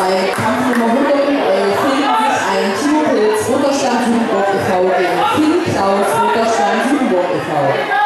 bei Kampf Nummer 100 äh, finden sich ein Teampilz Rutterstein Südenburg e.V. gegen Finn Klaus Rutterstein Südenburg e.V.